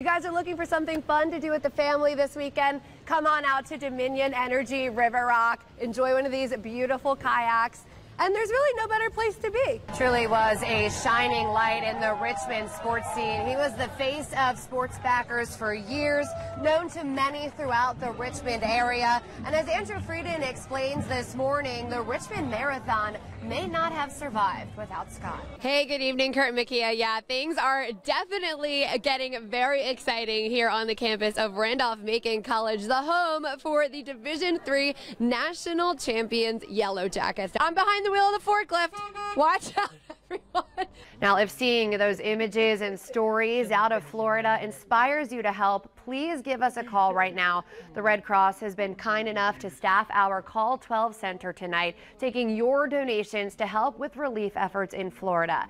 You guys are looking for something fun to do with the family this weekend? Come on out to Dominion Energy River Rock. Enjoy one of these beautiful kayaks and there's really no better place to be. Truly was a shining light in the Richmond sports scene. He was the face of sports backers for years, known to many throughout the Richmond area. And as Andrew Frieden explains this morning, the Richmond Marathon may not have survived without Scott. Hey, good evening, Kurt Mikia. Uh, yeah, things are definitely getting very exciting here on the campus of Randolph-Macon College, the home for the Division Three national champions Yellow Jackets. I'm behind the the wheel of the forklift. Watch out, everyone. Now, if seeing those images and stories out of Florida inspires you to help, please give us a call right now. The Red Cross has been kind enough to staff our Call 12 Center tonight, taking your donations to help with relief efforts in Florida.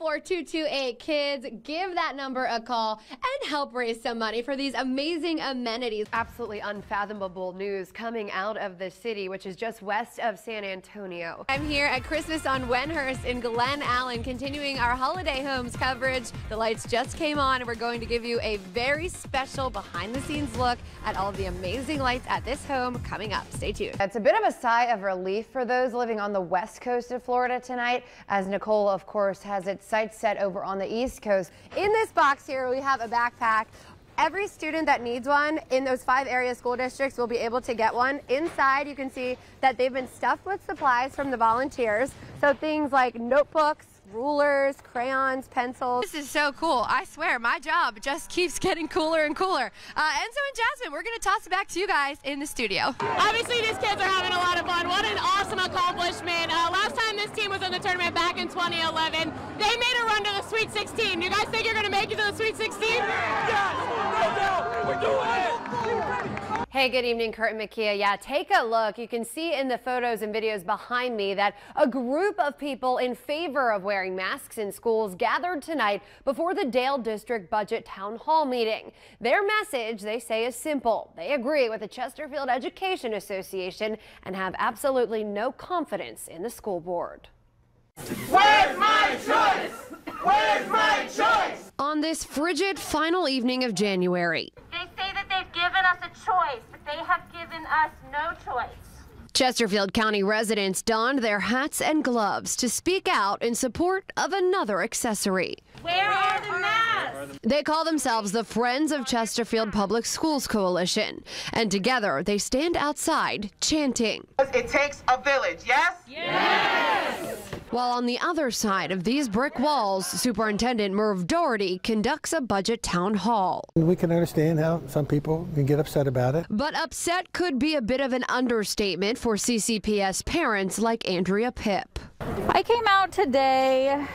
804-228-KIDS. Give that number a call and help raise some money for these amazing amenities. Absolutely unfathomable news coming out of the city, which is just west of San Antonio. I'm here at Christmas on Wenhurst in Glen Allen, continuing our our holiday homes coverage. The lights just came on and we're going to give you a very special behind the scenes look at all the amazing lights at this home coming up. Stay tuned. It's a bit of a sigh of relief for those living on the west coast of Florida tonight as Nicole of course has its sights set over on the east coast. In this box here we have a backpack Every student that needs one in those five area school districts will be able to get one. Inside, you can see that they've been stuffed with supplies from the volunteers. So things like notebooks, rulers, crayons, pencils. This is so cool. I swear, my job just keeps getting cooler and cooler. Uh, Enzo and Jasmine, we're going to toss it back to you guys in the studio. Obviously, these kids are having a lot of fun. What an awesome accomplishment. Uh, last time this team was in the tournament back in 2011, they made a run to the Sweet 16. You guys think you're going to make it to the Sweet 16? Yes! No doubt! We're doing it! Hey, good evening, Kurt and Makia. Yeah, take a look. You can see in the photos and videos behind me that a group of people in favor of wearing masks in schools gathered tonight before the Dale District Budget Town Hall meeting. Their message, they say, is simple. They agree with the Chesterfield Education Association and have absolutely no confidence in the school board. Where's my choice? Where's my choice? On this frigid final evening of January, given us a choice, but they have given us no choice. Chesterfield County residents donned their hats and gloves to speak out in support of another accessory. Where are the masks? They call themselves the Friends of Chesterfield Public Schools Coalition, and together they stand outside chanting. It takes a village, yes? Yes! While on the other side of these brick walls, Superintendent Merv Daugherty conducts a budget town hall. We can understand how some people can get upset about it. But upset could be a bit of an understatement for CCPS parents like Andrea Pip. I came out today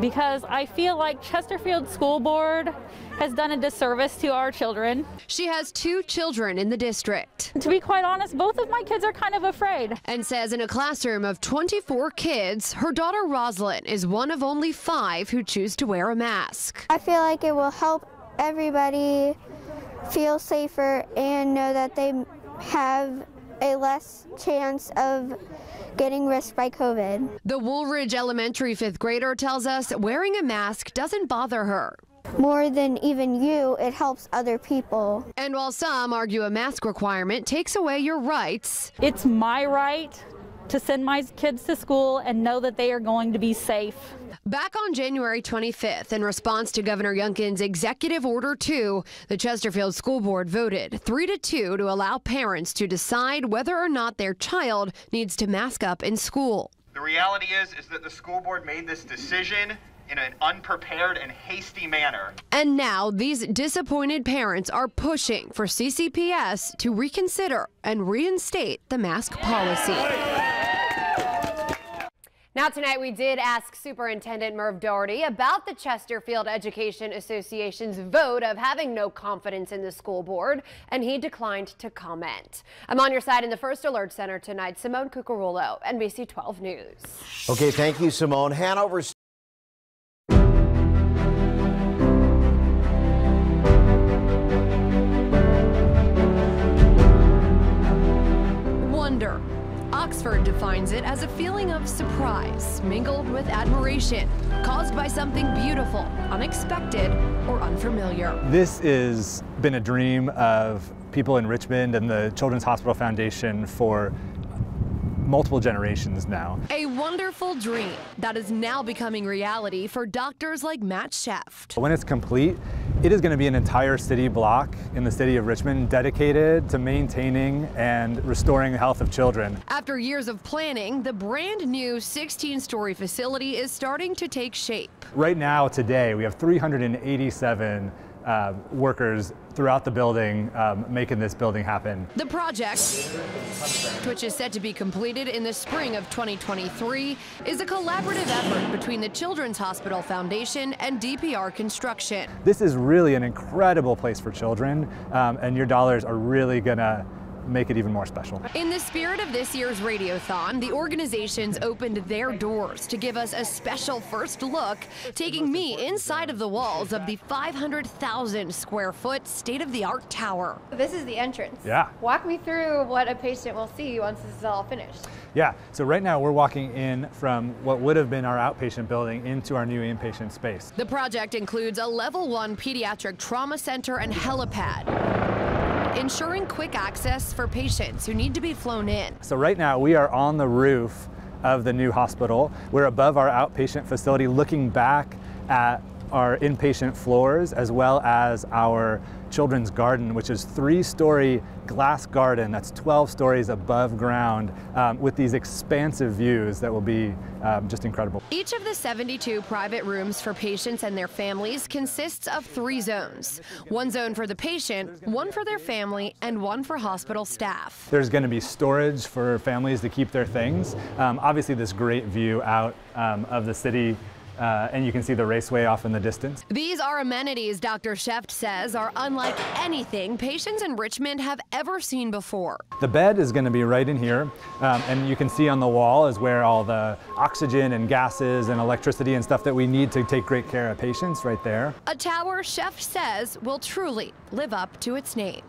because I feel like Chesterfield School Board has done a disservice to our children. She has two children in the district. To be quite honest, both of my kids are kind of afraid. And says in a classroom of 24 kids, her daughter Rosalind is one of only five who choose to wear a mask. I feel like it will help everybody feel safer and know that they have a less chance of getting risked by COVID. The Woolridge Elementary fifth grader tells us wearing a mask doesn't bother her. More than even you, it helps other people. And while some argue a mask requirement takes away your rights, it's my right to send my kids to school and know that they are going to be safe. Back on January 25th, in response to Governor Youngkin's Executive Order 2, the Chesterfield School Board voted 3 to 2 to allow parents to decide whether or not their child needs to mask up in school. The reality is is that the school board made this decision in an unprepared and hasty manner. And now these disappointed parents are pushing for CCPS to reconsider and reinstate the mask policy. Now tonight we did ask Superintendent Merv Daugherty about the Chesterfield Education Association's vote of having no confidence in the school board, and he declined to comment. I'm on your side in the First Alert Center tonight. Simone Cuccurullo, NBC 12 News. Okay, thank you, Simone. Hanover's Oxford defines it as a feeling of surprise mingled with admiration, caused by something beautiful, unexpected, or unfamiliar. This has been a dream of people in Richmond and the Children's Hospital Foundation for multiple generations now. A wonderful dream that is now becoming reality for doctors like Matt Sheft. When it's complete, it is going to be an entire city block in the city of Richmond dedicated to maintaining and restoring the health of children. After years of planning, the brand new 16-story facility is starting to take shape. Right now, today, we have 387 uh, workers throughout the building um, making this building happen. The project, which is set to be completed in the spring of 2023, is a collaborative effort between the Children's Hospital Foundation and DPR Construction. This is really an incredible place for children, um, and your dollars are really going to make it even more special. In the spirit of this year's Radiothon, the organizations opened their doors to give us a special first look, taking me inside of the walls of the 500,000 square foot state of the art tower. This is the entrance. Yeah. Walk me through what a patient will see once this is all finished. Yeah, so right now we're walking in from what would have been our outpatient building into our new inpatient space. The project includes a level one pediatric trauma center and helipad ensuring quick access for patients who need to be flown in. So right now we are on the roof of the new hospital. We're above our outpatient facility looking back at our inpatient floors as well as our children's garden, which is three-story glass garden that's 12 stories above ground um, with these expansive views that will be um, just incredible. Each of the 72 private rooms for patients and their families consists of three zones. One zone for the patient, one for their family, and one for hospital staff. There's going to be storage for families to keep their things. Um, obviously this great view out um, of the city uh, and you can see the raceway off in the distance. These are amenities Dr. Sheft says are unlike anything patients in Richmond have ever seen before. The bed is going to be right in here, um, and you can see on the wall is where all the oxygen and gases and electricity and stuff that we need to take great care of patients right there. A tower Sheft says will truly live up to its name.